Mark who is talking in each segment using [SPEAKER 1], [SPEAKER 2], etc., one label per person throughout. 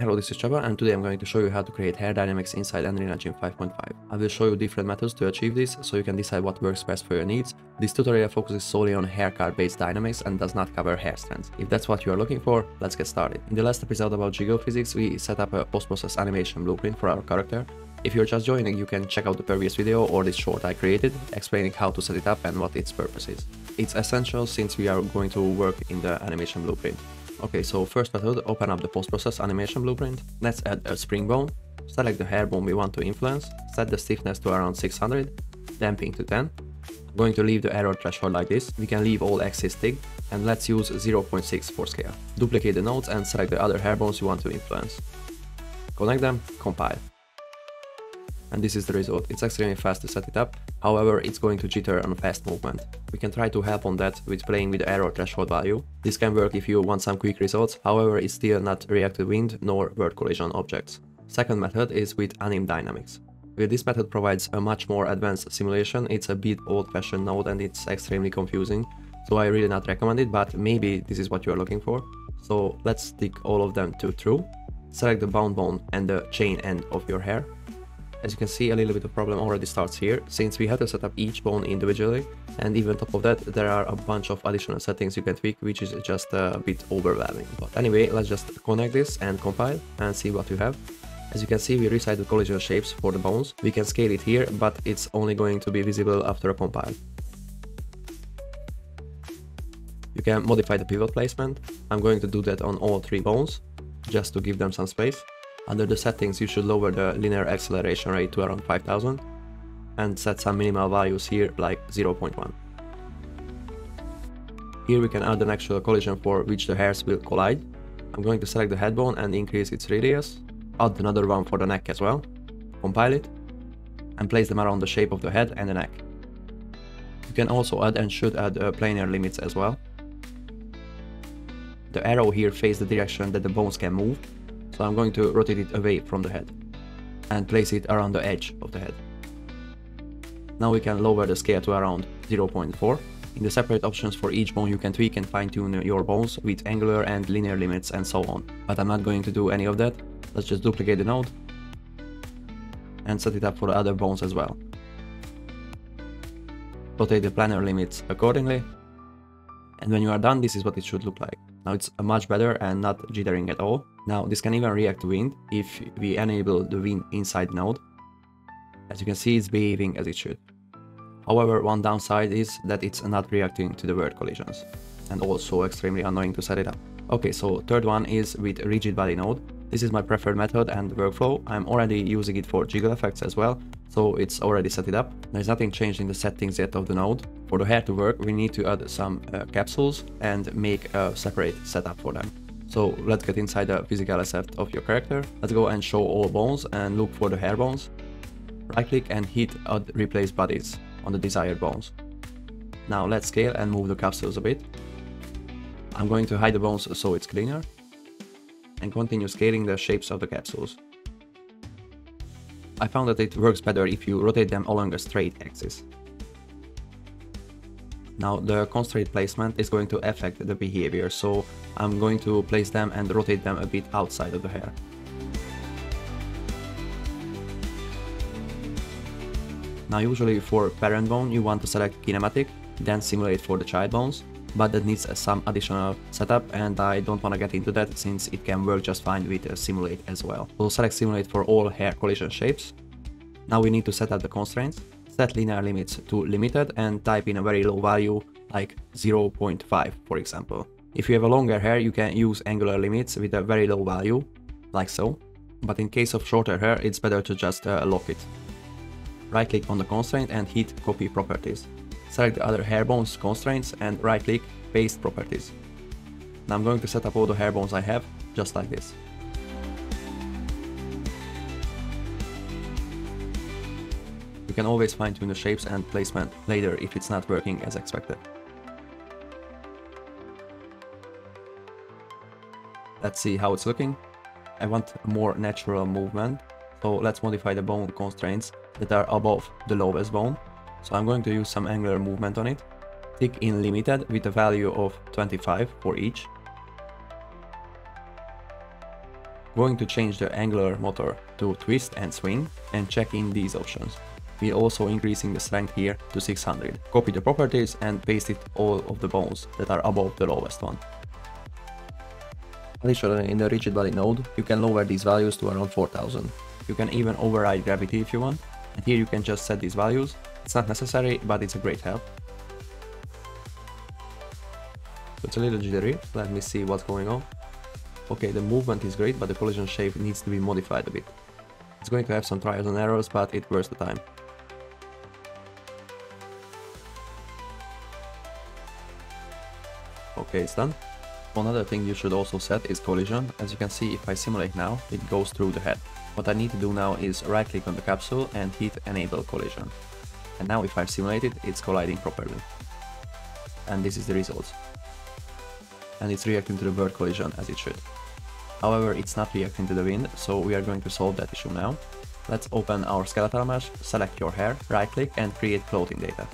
[SPEAKER 1] Hello, this is Csaba and today I'm going to show you how to create hair dynamics inside Unreal Engine 5.5. I will show you different methods to achieve this so you can decide what works best for your needs. This tutorial focuses solely on hair card based dynamics and does not cover hair strands. If that's what you are looking for, let's get started. In the last episode about jiggle physics, we set up a post-process animation blueprint for our character. If you're just joining, you can check out the previous video or this short I created, explaining how to set it up and what its purpose is. It's essential since we are going to work in the animation blueprint. Okay, so first method, open up the post-process animation blueprint. Let's add a spring bone. Select the hair bone we want to influence. Set the stiffness to around 600, damping to 10. I'm going to leave the error threshold like this. We can leave all axes ticked and let's use 0.6 for scale. Duplicate the nodes and select the other hair bones you want to influence. Connect them, compile and this is the result. It's extremely fast to set it up, however it's going to jitter on fast movement. We can try to help on that with playing with the error threshold value. This can work if you want some quick results, however it's still not react to wind nor world collision objects. Second method is with anim dynamics. With this method provides a much more advanced simulation, it's a bit old-fashioned node and it's extremely confusing, so I really not recommend it, but maybe this is what you are looking for. So let's stick all of them to true. Select the bound bone and the chain end of your hair as you can see, a little bit of problem already starts here, since we had to set up each bone individually, and even on top of that, there are a bunch of additional settings you can tweak, which is just uh, a bit overwhelming. But anyway, let's just connect this and compile and see what you have. As you can see, we resize the collision shapes for the bones. We can scale it here, but it's only going to be visible after a compile. You can modify the pivot placement. I'm going to do that on all three bones, just to give them some space. Under the settings you should lower the linear acceleration rate to around 5000 and set some minimal values here like 0.1. Here we can add an actual collision for which the hairs will collide. I'm going to select the head bone and increase its radius, add another one for the neck as well, compile it, and place them around the shape of the head and the neck. You can also add and should add uh, planar limits as well. The arrow here faces the direction that the bones can move, so I'm going to rotate it away from the head and place it around the edge of the head. Now we can lower the scale to around 0.4. In the separate options for each bone you can tweak and fine tune your bones with angular and linear limits and so on. But I'm not going to do any of that. Let's just duplicate the node and set it up for the other bones as well. Rotate the planar limits accordingly. And when you are done, this is what it should look like. Now it's much better and not jittering at all. Now this can even react to wind if we enable the wind inside node. As you can see it's behaving as it should. However, one downside is that it's not reacting to the world collisions and also extremely annoying to set it up. Okay, so third one is with rigid body node. This is my preferred method and workflow. I'm already using it for jiggle effects as well, so it's already set it up. There's nothing changed in the settings yet of the node. For the hair to work, we need to add some uh, capsules and make a separate setup for them. So let's get inside the physical asset of your character. Let's go and show all bones and look for the hair bones. Right click and hit add replace bodies on the desired bones. Now let's scale and move the capsules a bit. I'm going to hide the bones so it's cleaner. And continue scaling the shapes of the capsules. I found that it works better if you rotate them along a straight axis. Now the constraint placement is going to affect the behavior, so I'm going to place them and rotate them a bit outside of the hair. Now usually for parent bone you want to select kinematic, then simulate for the child bones, but that needs some additional setup and I don't want to get into that since it can work just fine with simulate as well. We'll select simulate for all hair collision shapes. Now we need to set up the constraints set linear limits to limited and type in a very low value like 0.5 for example. If you have a longer hair you can use angular limits with a very low value, like so, but in case of shorter hair it's better to just uh, lock it. Right click on the constraint and hit copy properties. Select the other hair bones constraints and right click paste properties. Now I'm going to set up all the hair bones I have just like this. You can always fine tune the shapes and placement later if it's not working as expected. Let's see how it's looking. I want more natural movement, so let's modify the bone constraints that are above the lowest bone. So I'm going to use some angular movement on it. Tick in limited with a value of 25 for each. Going to change the angular motor to twist and swing and check in these options. We're also increasing the strength here to 600. Copy the properties and paste it all of the bones that are above the lowest one. Additionally, in the rigid body node, you can lower these values to around 4000. You can even override gravity if you want, and here you can just set these values. It's not necessary, but it's a great help. So It's a little jittery, let me see what's going on. Okay, the movement is great, but the collision shape needs to be modified a bit. It's going to have some trials and errors, but it worth the time. Okay, it's done. One other thing you should also set is collision. As you can see, if I simulate now, it goes through the head. What I need to do now is right click on the capsule and hit enable collision. And now if I simulate it, it's colliding properly. And this is the result. And it's reacting to the bird collision as it should. However, it's not reacting to the wind, so we are going to solve that issue now. Let's open our skeletal mesh, select your hair, right click and create clothing data.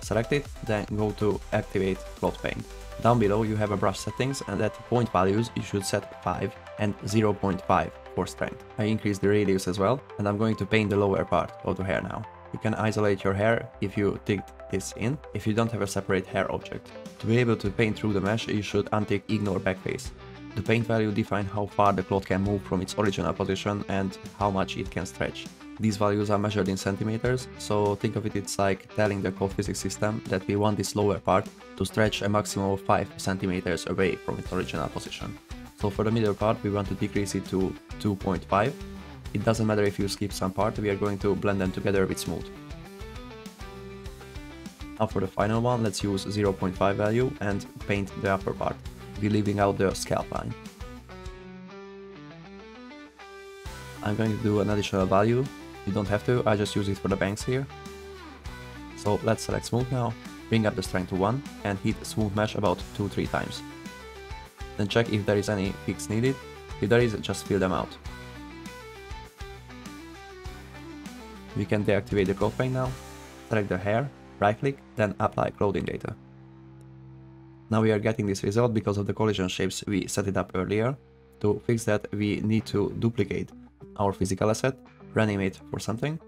[SPEAKER 1] Select it, then go to activate cloth paint. Down below you have a brush settings and at point values you should set 5 and 0.5 for strength. I increase the radius as well and I'm going to paint the lower part of the hair now. You can isolate your hair if you tick this in, if you don't have a separate hair object. To be able to paint through the mesh you should untick ignore backface. The paint value defines how far the cloth can move from its original position and how much it can stretch. These values are measured in centimeters, so think of it it's like telling the cloth physics system that we want this lower part to stretch a maximum of 5 centimeters away from its original position. So for the middle part we want to decrease it to 2.5. It doesn't matter if you skip some part, we are going to blend them together with smooth. Now for the final one, let's use 0.5 value and paint the upper part be leaving out the scalp line. I'm going to do an additional value. You don't have to, I just use it for the banks here. So let's select smooth now, bring up the strength to 1 and hit smooth mesh about 2-3 times. Then check if there is any fix needed. If there is, just fill them out. We can deactivate the cloth paint now, select the hair, right click, then apply clothing data. Now we are getting this result because of the collision shapes we set it up earlier. To fix that we need to duplicate our physical asset, reanimate for something.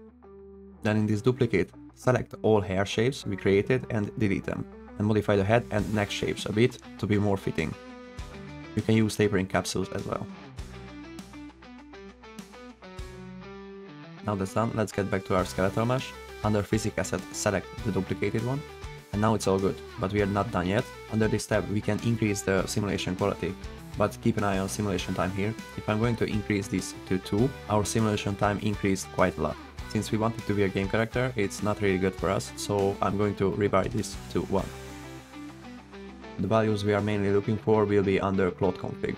[SPEAKER 1] Then in this duplicate, select all hair shapes we created and delete them, and modify the head and neck shapes a bit to be more fitting. You can use tapering capsules as well. Now that's done, let's get back to our skeletal mesh. Under physical asset, select the duplicated one, and now it's all good, but we are not done yet. Under this tab we can increase the simulation quality, but keep an eye on simulation time here. If I'm going to increase this to 2, our simulation time increased quite a lot. Since we want it to be a game character, it's not really good for us, so I'm going to rewrite this to 1. The values we are mainly looking for will be under cloth config.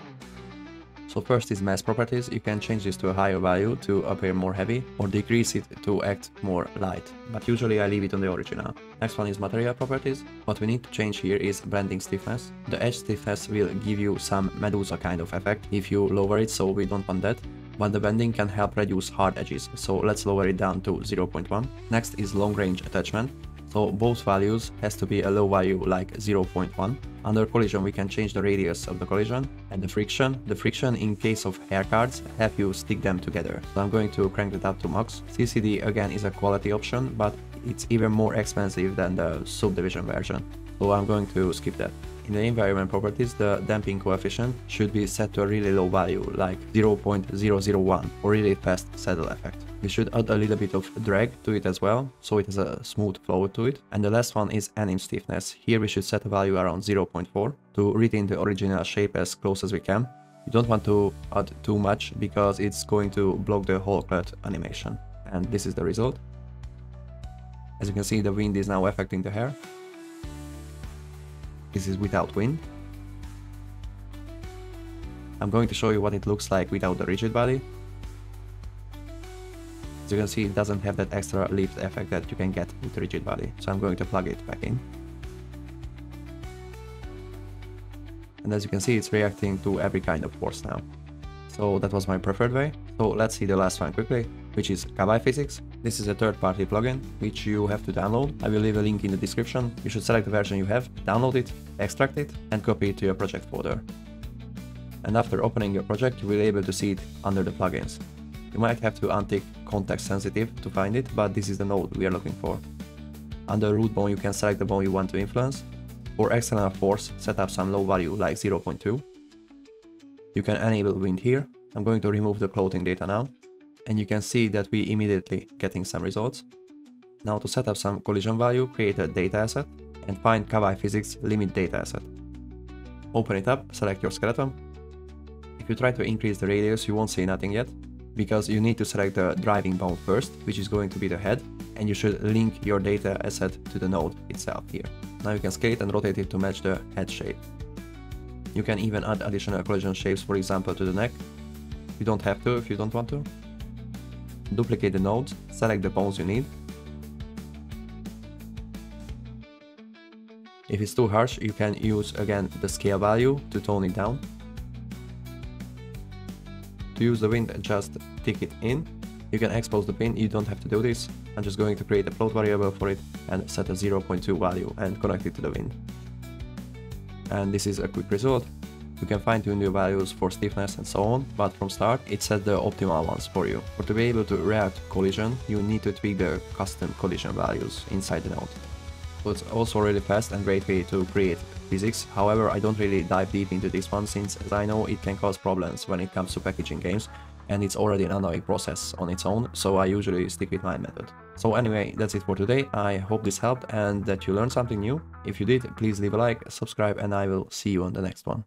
[SPEAKER 1] So first is mass properties, you can change this to a higher value to appear more heavy or decrease it to act more light, but usually I leave it on the original. Next one is material properties. What we need to change here is bending stiffness. The edge stiffness will give you some Medusa kind of effect if you lower it, so we don't want that but the bending can help reduce hard edges, so let's lower it down to 0.1. Next is long range attachment. So both values has to be a low value like 0.1. Under collision we can change the radius of the collision and the friction. The friction in case of hair cards have you stick them together. So I'm going to crank it up to max. CCD again is a quality option but it's even more expensive than the subdivision version. So I'm going to skip that. In the environment properties, the damping coefficient should be set to a really low value, like 0.001 or really fast saddle effect. We should add a little bit of drag to it as well, so it has a smooth flow to it. And the last one is anim stiffness. Here we should set a value around 0.4 to retain the original shape as close as we can. You don't want to add too much because it's going to block the whole cut animation. And this is the result. As you can see, the wind is now affecting the hair. This is without wind. I'm going to show you what it looks like without the rigid body. As you can see, it doesn't have that extra lift effect that you can get with rigid body. So I'm going to plug it back in. And as you can see, it's reacting to every kind of force now. So that was my preferred way. So let's see the last one quickly, which is Kawaii Physics. This is a third-party plugin, which you have to download. I will leave a link in the description. You should select the version you have, download it, extract it, and copy it to your project folder. And after opening your project, you will be able to see it under the plugins. You might have to untick context sensitive to find it, but this is the node we are looking for. Under root bone, you can select the bone you want to influence. For external force, set up some low value like 0.2. You can enable wind here. I'm going to remove the clothing data now. And you can see that we immediately getting some results. Now to set up some collision value, create a data asset and find Kawaii Physics limit data asset. Open it up, select your skeleton. If you try to increase the radius, you won't see nothing yet, because you need to select the driving bone first, which is going to be the head, and you should link your data asset to the node itself here. Now you can scale it and rotate it to match the head shape. You can even add additional collision shapes, for example, to the neck. You don't have to if you don't want to. Duplicate the nodes, select the bones you need. If it's too harsh, you can use again the scale value to tone it down. To use the wind, just tick it in. You can expose the pin, you don't have to do this. I'm just going to create a float variable for it and set a 0.2 value and connect it to the wind. And this is a quick result. You can fine tune your values for stiffness and so on, but from start it set the optimal ones for you. For to be able to react to collision, you need to tweak the custom collision values inside the node. So it's also really fast and great way to create physics, however I don't really dive deep into this one since as I know it can cause problems when it comes to packaging games and it's already an annoying process on its own, so I usually stick with my method. So anyway, that's it for today, I hope this helped and that you learned something new. If you did, please leave a like, subscribe and I will see you on the next one.